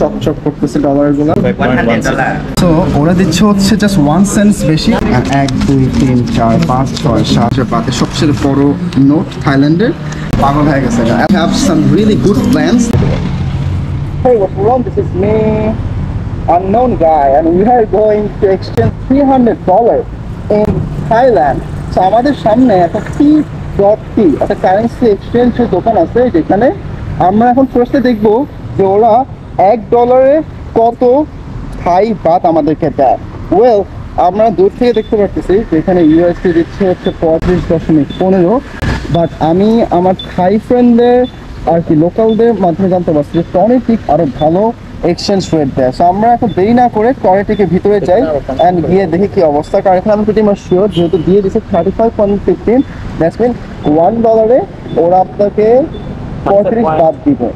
চকচক করতেছে হচ্ছে জাস্ট ওয়ান সেন্স বেশি এক দুই তিন চার পাঁচ ছয় সাত পাতে সবচেয়ে বড় নোট থাইল্যান্ডের পাগল হয়ে গেছে good plans Hey, unknown guy, and we are going to exchange $300 in Thailand. So আমাদের সামনে টি ডট টি একটা কারেন্সি এক্সচেঞ্জের দোকান আছে যেখানে আমরা এখন ফার্স্টে দেখব যে ওরা এক ডলারে কত থাই বাত আমাদেরকে দেয়। ওয়েল আমরা দূর থেকে দেখতে পারতেছি যে এখানে ইউএসডি দিচ্ছে হচ্ছে পঁয়ত্রিশ দশমিক পনেরো। বাট আমি আমার থাই ফ্রেন্ডদের আর কি লোকালদের মাধ্যমে জানতে পারছি যে টনেটিক আরও ভালো এক্সচেঞ্জ রেট দেয়। সো আমরা এখন দেরি না করে টনেটিকে ভিতরে যাই অ্যান্ড গিয়ে দেখি কি অবস্থা। কারণ এখানে আমি pretty much sure, যেহেতু দিয়ে দিচ্ছে thirty five point fifteen that's mean one ডলারে ওরা আপনাকে পঁয়ত্রিশ বাদ দিবে।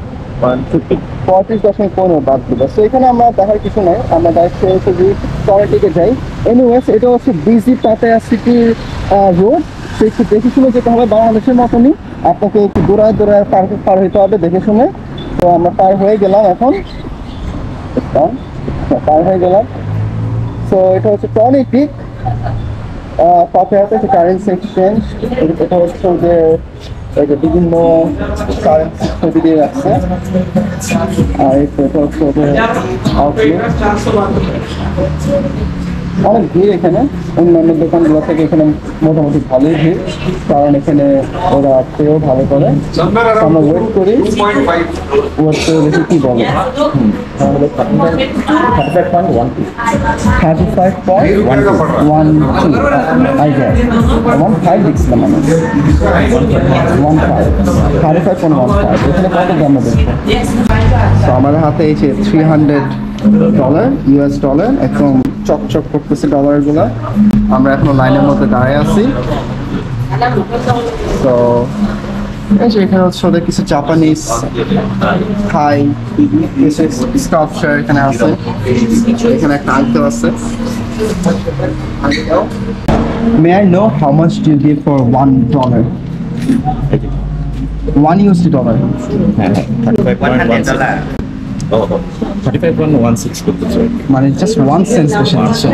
পঁয়ত্রিশ দশমিক পনেরো বাদ দিবে। সো এখানে আমরা দেখার কিছু নাই। আমরা ডাইরেক্ট যদি টনেটিকে যাই। এনিওয়েজ এটা হচ্ছে বিজি পাতায়া সিটির রোড তো একটু দেখে শুনে যেতে হবে বাংলাদেশের মতনই। আপনাকে একটু দৌড়ায় দৌড়ায় পার পার হইতে হবে দেখে শুনে। তো আমরা পার হয়ে গেলাম এখন। পার হয়ে গেলাম। তো এটা হচ্ছে টনি পিক পাশে আছে হচ্ছে কারেন্সি এক্সচেঞ্জ এটা হচ্ছে যে, এই যে বিভিন্ন কারেন্সি ছবি দিয়ে রাখছে আর এটা হচ্ছে ওদের আউটলুক অনেক ভিড় এখানে। অন্যান্য দোকানগুলো থেকে এখানে মোটামুটি ভালোই ভিড় কারণ এখানে ওরা পেয়েও ভালো করে। আমরা ওয়েট করি ওয়েট করে দেখি কি বলে। Thirty five point one two I guess one five দেখছিলাম আমি one five thirty five point one five এখানে কত দাম দেখব তো আমাদের হাতে এই যে three hundred dollar US dollar একদম চকচক করতেছে ডলারগুলো আমরা এখন লাইনের মধ্যে দাঁড়িয়ে আছি। তো এই যে এখানে হচ্ছে ওদের কিছু জাপানিজ থাই কিছু স্কাল্পচার এখানে আছে। এখানে একটা আঙ্কেল আছে। May I know how much do give for one dollar one USD dollar thirty মানে জাস্ট ওয়ান সেন্স বেশি দিচ্ছে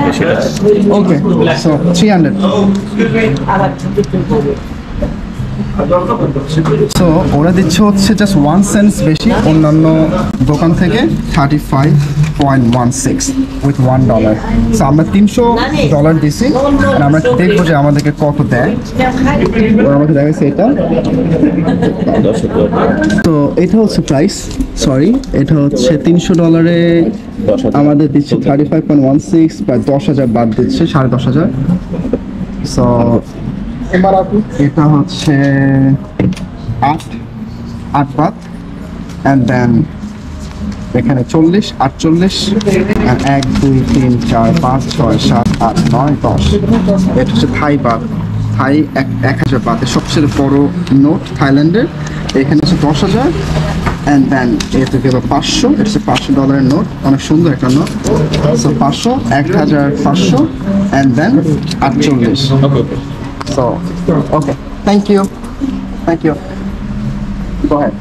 okay so three hundred so ওরা দিচ্ছে হচ্ছে জাস্ট ওয়ান সেন্স বেশি অন্যান্য দোকান থেকে thirty five point one six with one dollar so আমরা তিনশো ডলার দিছি আমরা দেখব যে আমাদেরকে কত দেয়। ওরা আমাকে দেখাচ্ছে এটা। তো, এটা হচ্ছে প্রাইস সরি এটা হচ্ছে তিনশো ডলারে আমাদের দিচ্ছে thirty five point one six প্রায় দশ হাজার বাদ দিচ্ছে, সাড়ে দশ হাজার। সো এটা হচ্ছে আট আট বাদ অ্যান্ড দেন এখানে চল্লিশ আটচল্লিশ and এক দুই তিন চার পাঁচ ছয় সাত আট নয় দশ। এটা হচ্ছে থাই বাদ। থাই এক এক হাজার বাদ। সবচেয়ে বড় নোট থাইল্যান্ডের। এখানে হচ্ছে দশ হাজার অ্যান্ড দেন এতে গেল পাঁচশো। এটা হচ্ছে পাঁচশো ডলারের নোট। অনেক সুন্দর একটা নোট। সো পাঁচশো এক হাজার পাঁচশো অ্যান্ড দেন আটচল্লিশ। So, okay. Thank you. Thank you. Go ahead.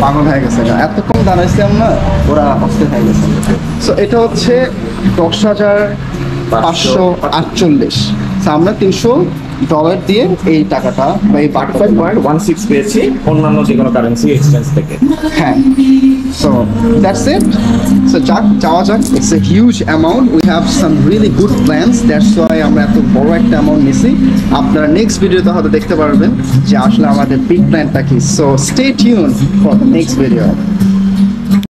পাগল হয়ে গেছে না এত কম দাঁড়াইছিলাম না ওরা অস্থির হয়ে গেছে সো এটা হচ্ছে দশ হাজার পাঁচশো আটচল্লিশ আমরা তিনশো ডলার দিয়ে এই টাকাটা বা এই thirty five point one six পেয়েছি অন্যান্য যে কোনো কারেন্সি এক্সচেঞ্জ থেকে। হ্যাঁ। সো দ্যাটস ইট সো যাক যাওয়া যাক। It's a huge amount we have some really good plans that's why আমরা এত বড় একটা অ্যামাউন্ট নিছি। আপনারা নেক্সট ভিডিওতে হয়তো দেখতে পারবেন যে আসলে আমাদের বিগ প্ল্যানটা কি। So stay tune for the next video